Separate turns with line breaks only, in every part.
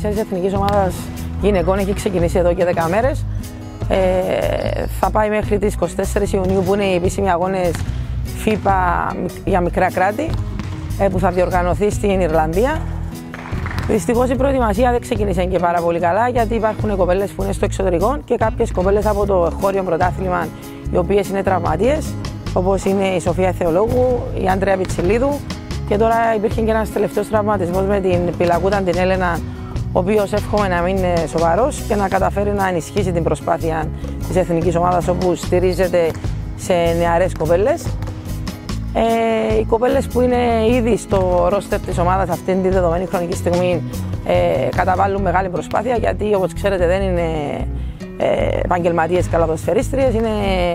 Εθνικής Ομάδας Γυναικών έχει ξεκινήσει εδώ και 10 μέρες. Ε, θα πάει μέχρι τις 24 Ιουνίου που είναι οι επίσημοι αγώνες FIFA για μικρά κράτη ε, που θα διοργανωθεί στην Ιρλανδία. Δυστυχώς η προετοιμασία δεν ξεκίνησε και πάρα πολύ καλά γιατί υπάρχουν κοπέλες που είναι στο εξωτερικό και κάποιες κοπέλες από το χώριο πρωτάθλημα οι οποίες είναι τραυματίες, όπως είναι η Σοφία Θεολόγου, η Άντρεα Πιτσιλίδου και τώρα υπήρχε και ένας τελευταίος τραυματισμός με την Πιλακούτα την Έλενα, ο οποίος εύχομαι να μην είναι σοβαρός και να καταφέρει να ενισχύσει την προσπάθεια της εθνικής ομάδας όπου στηρίζεται σε νεαρές κοπέλες. Ε, οι κοπέλες που είναι ήδη στο ρόστερ της ομάδας αυτήν τη δεδομένη χρονική στιγμή ε, καταβάλουν μεγάλη προσπάθεια γιατί όπως ξέρετε δεν είναι ε, επαγγελματίες καλαδοσφαιρίστριε,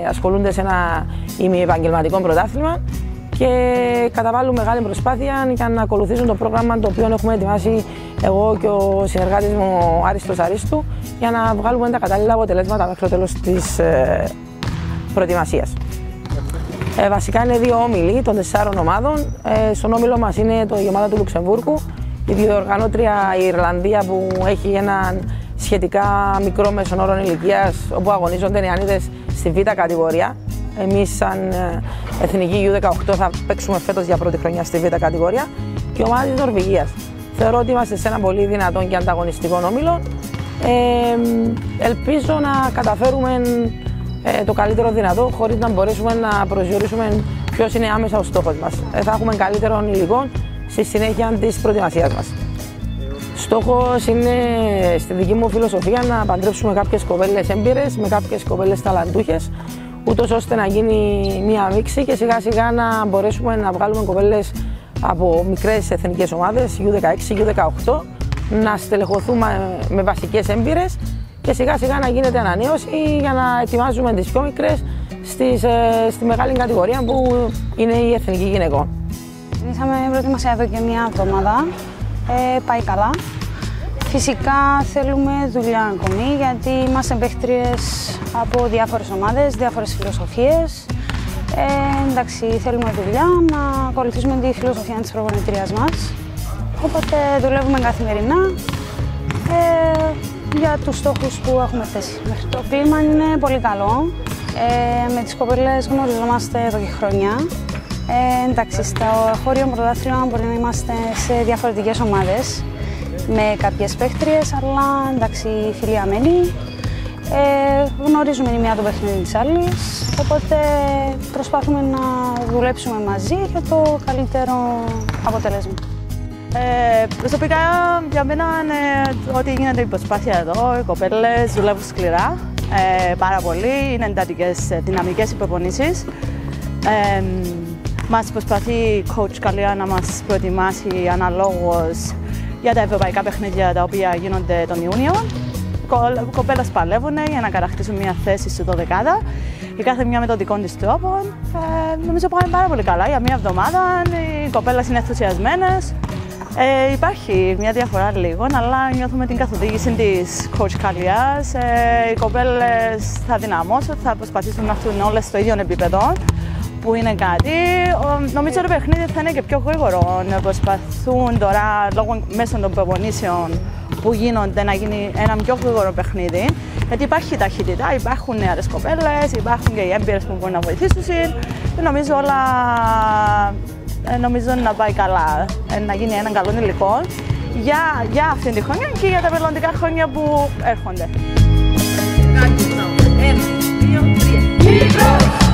ασχολούνται σε ένα ημιεπαγγελματικό πρωτάθλημα και καταβάλουν μεγάλη προσπάθεια για να ακολουθήσουν το πρόγραμμα το οποίο έχουμε ετοιμάσει εγώ και ο συνεργάτης μου ο Άριστος Αρίστου για να βγάλουμε τα κατάλληλα αποτελέσματα μέχρι το τέλος της ε, προετοιμασίας. Ε, βασικά είναι δύο όμιλοι των τεσσάρων ομάδων. Ε, στον όμιλο μας είναι το, η ομάδα του Λουξεμβούργου, η διοργανώτρια η Ιρλανδία που έχει έναν σχετικά μικρό μέσον όρο ηλικίας όπου αγωνίζονται νεανίδες στη β' κατηγορία. Εμείς, σαν ε, εθνική U18, θα παίξουμε φέτος για πρώτη χρονιά στη β' κατηγορία και η ομάδα τη Νορβηγίας. Θεωρώ ότι είμαστε σε ένα πολύ δυνατό και ανταγωνιστικό όμιλο. Ε, ελπίζω να καταφέρουμε ε, το καλύτερο δυνατό, χωρίς να μπορέσουμε να προσδιορίσουμε ποιος είναι άμεσα ο στόχος μας. Ε, θα έχουμε καλύτερο υλικό στη συνέχεια της προετοιμασίας μας. Στόχος είναι στη δική μου φιλοσοφία να παντρέψουμε κάποιες κοπέλες έμπειρες με κάποιες κοπέλες ταλαντούχες, ούτως ώστε να γίνει μία μίξη και σιγά σιγά να μπορέσουμε να βγάλουμε κοπέλες από μικρές εθνικές ομάδες, U16, U18, να στελεχωθούμε με βασικές έμπειρες και σιγά σιγά να γίνεται ανανέωση για να ετοιμάζουμε τις πιο μικρές στις, ε, στη μεγάλη κατηγορία που είναι η εθνική γυναικών.
Ήσαμε προετοιμασία εδώ και μια εβδομάδα. Ε, πάει καλά. Φυσικά θέλουμε δουλειά ακόμη γιατί είμαστε παίχτριες από διάφορες ομάδες, διάφορες φιλοσοφίες. Ε, εντάξει, θέλουμε δουλειά να ακολουθήσουμε τη φιλοσοφία της προπονητρίας μας. Οπότε δουλεύουμε καθημερινά. Ε, για τους στόχους που έχουμε θέσει. Το κλίμα είναι πολύ καλό. Ε, με τις κοπέλες γνωριζόμαστε εδώ και χρόνια. Ε, εντάξει, στο χώριο πρωτάθλημα μπορεί να είμαστε σε διαφορετικές ομάδες με κάποιες παίχτριες, αλλά εντάξει, φιλία μένει. Ε, γνωρίζουμε η μία το παιχνίδι της άλλης, οπότε προσπάθουμε να δουλέψουμε μαζί για το καλύτερο αποτέλεσμα.
Ε, προσωπικά για μένα είναι ό,τι γίνεται η προσπάθεια εδώ, οι κοπέλες δουλεύουν σκληρά ε, πάρα πολύ, είναι εντατικές, δυναμικές οι Ε, μας προσπαθεί η coach Καλιά να μας προετοιμάσει αναλόγως για τα ευρωπαϊκά παιχνίδια τα οποία γίνονται τον Ιούνιο. Οι κοπέλες παλεύουν για να κατακτήσουν μια θέση στη 12 η κάθε μια με τον δικό της τρόπο. Ε, νομίζω πάει πάρα πολύ καλά. Για μια εβδομάδα οι κοπέλες είναι ενθουσιασμένες. Ε, υπάρχει μια διαφορά λίγο, αλλά νιώθουμε την καθοδήγηση της coach Καλιά. Ε, οι κοπέλες θα δυναμώσουν, θα προσπαθήσουν να έρθουν όλες στο ίδιο επίπεδο που είναι κάτι. Νομίζω ότι το παιχνίδι θα είναι και πιο γρήγορο. Να προσπαθούν τώρα, λόγω μέσω των προπονήσεων που γίνονται, να γίνει ένα πιο γρήγορο παιχνίδι. Γιατί υπάρχει ταχύτητα, υπάρχουν νεαρές κοπέλες, υπάρχουν και οι έμπειρες που μπορούν να βοηθήσουν. Και νομίζω όλα ε, νομίζω να πάει καλά, ε, να γίνει έναν καλό υλικό για, για αυτή τη χρονιά και για τα μελλοντικά χρόνια που έρχονται. Ένα, δύο, τρία.